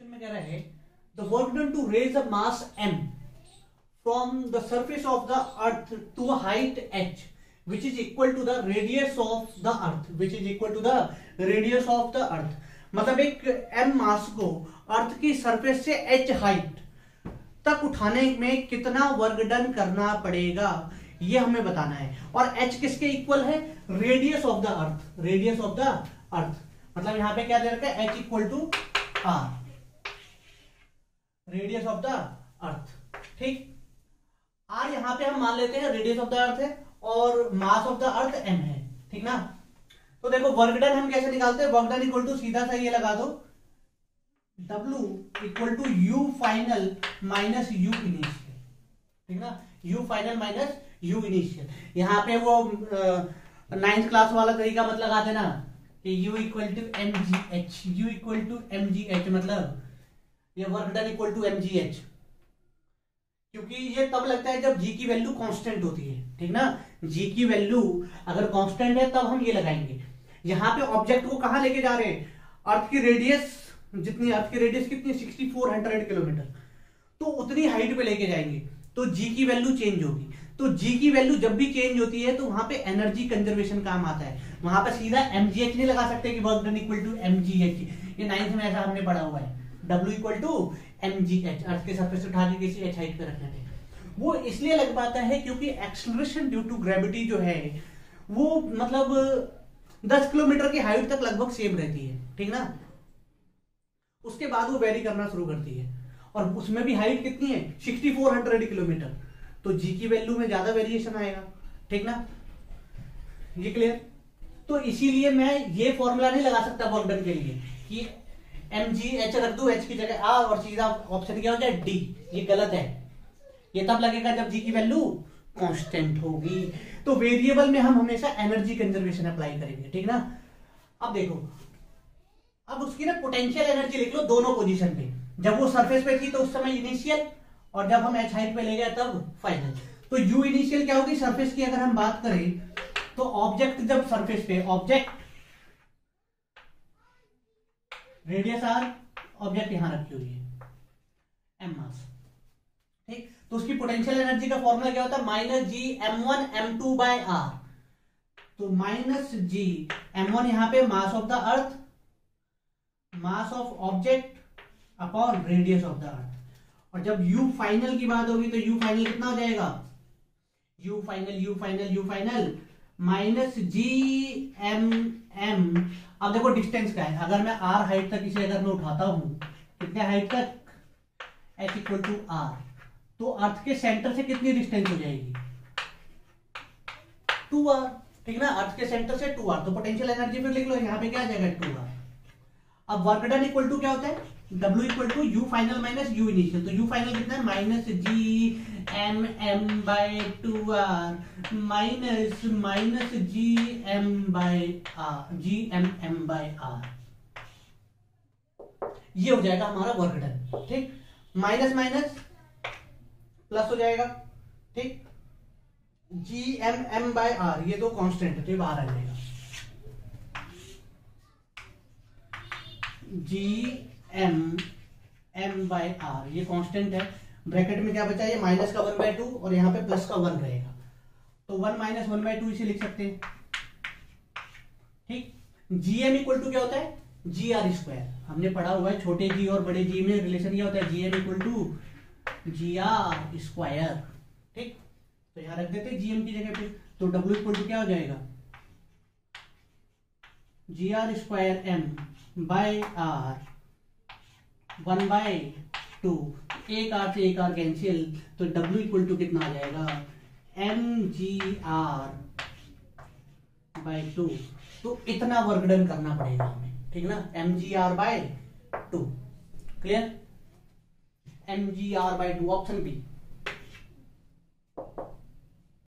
Question में कह रहा है the work done to raise a mass M from the surface of the earth to height H which is equal to the radius of the earth, which is equal to the radius of the earth. मतलब एक m मास को अर्थ की surface से h height तक उठाने में कितना work done करना पड़ेगा, ये हमें बताना है। और h किसके इक्वल है? Radius of the earth radius of the earth मतलब यहाँ पे क्या दे रखा है? h equal to R radius of the earth ठीक? आर यहाँ पे हम मान लेते हैं रेडियस ऑफ़ द अर्थ है और mass of the earth M है। ठीक ना? तो देखो वर्क डन हम कैसे निकालते हैं? वर्क डन इक्वल टू सीधा सा ये लगा दो। W equal to U final minus U initial ठीक ना? U final minus U initial यहाँ पे वो नाइन्थ क्लास वाला तरीका मत लगा देना कि U equal to M G H U equal to M G H मतलब ये work done equal to M G H क्योंकि ये तब लगता है जब जी की वैल्यू कांस्टेंट होती है। ठीक ना? जी की वैल्यू अगर कांस्टेंट है, तब हम ये लगाएँगे। यहाँ पे ऑब्जेक्ट को कहाँ लेके जा रहे हैं? अर्थ की रेडियस जितनी अर्थ की रेडियस कितनी? सिक्सटी फोर हंड्रेड किलोमीटर तो उतनी हाइट पे लेके जाएँगे। तो जी की वैल्यू चेंज होगी। तो जी की वैल्यू जब भी चेंज होती है तो वहाँ पे एनर्जी कंजर्वेशन काम आता है। वहाँ पे सीधा एमजीएच नहीं लगा सकते कि work done equal to MGH ये नाइन्थ में ऐसा हमने पढ़ा हुआ है। W equal to M G H earth के सरफेस उठा के किसी एच हाइट पे रखने थे वो इसलिए लग पाता है क्योंकि एक्सलरेशन ड्यू टू ग्रेविटी जो है, वो मतलब 10 किलोमीटर की हाइट तक लगभग सेम रहती है, ठीक ना? उसके बाद वो वेरी करना शुरू करती है। और उसमें भी हाइट कितनी है? 6400 किलोमीटर। तो जी की वैल्यू में ज़्यादा वेरिएशन आएगा, ठीक ना? ये क्लियर तो इसीलिए मैं ये फॉर्मूला नहीं लगा सकता वर्कडन के लिए कि एम जी एच रख दू एच की जगह आ और सीधा ऑप्शन क्या हो जाए? डी ये गलत है। ये तब लगेगा जब जी की वैल्यू कांस्टेंट होगी। तो वेरिएबल में हम हमेशा एनर्जी कंजर्वेशन अप्लाई करेंगे, ठीक ना? अब देखो। अब उसकी ना पोटेंशियल एनर्जी लिख लो दोनों पोजीशन पे। जब वो सरफेस पे थी तो उस समय इनिशियल और जब हम एच हाइट पे ले गए तब फाइनल तो यू इनिशियल क्या होगी? सरफेस की अगर हम बात करें तो ऑब्जेक्ट जब सरफेस पे ऑब्जेक्ट रेडियस आर ऑब्जेक्ट यहाँ रखी हुई है। एम मास ठीक? तो उसकी पोटेंशियल एनर्जी का फॉर्मूला क्या होता है? Minus G M one M two by R तो माइनस जी एम वन यहाँ पे mass of the earth mass of object upon radius of the earth और जब यू फाइनल की बात होगी तो यू फाइनल कितना हो जाएगा? U final U final U final minus G M M, अब देखो डिस्टेंस क्या है। अगर मैं आर हाइट तक इसे अगर मैं उठाता हूँ, कितने हाइट तक? एच इक्वल टू आर तो अर्थ के सेंटर से कितनी डिस्टेंस हो जाएगी? टू आर ठीक ना? अर्थ के सेंटर से टू आर तो पोटेंशियल एनर्जी फिर लिख लो, यहाँ पे क्या आ जाएगा? टू आर अब वर्क डन इक्वल टू क्या होता है? W equal to U final minus U initial तो यू फाइनल कितना है? Minus G M M by two R minus minus G M by R G M M by R ये हो जाएगा हमारा वर्क डन ठीक? माइनस माइनस प्लस हो जाएगा, ठीक? G M M by R ये तो कांस्टेंट है तो बाहर आ जाएगा। G M M by R ये कांस्टेंट है। ब्रैकेट में क्या बचा ये माइनस का वन बाय टू और यहाँ पे प्लस का वन रहेगा। तो one minus one by two इसे लिख सकते हैं। ठीक? जी एम इक्वल टू क्या होता है? जी आर स्क्वायर हमने पढ़ा हुआ है, छोटे जी और बड़े जी में रिलेशन क्या होता है? G M equal to G R square ठीक? तो यहाँ रख देते जीएम की जगह पे। तो डब्ल्यू इक्वल टू क्या हो जाएगा? G R square M by R one by two एक आर से एक आर कैंसिल तो डब्ल्यू इक्वल टू कितना आ जाएगा? M G R by two तो इतना वर्क डन करना पड़ेगा हमें, ठीक ना? M G R by two clear M G R by two option B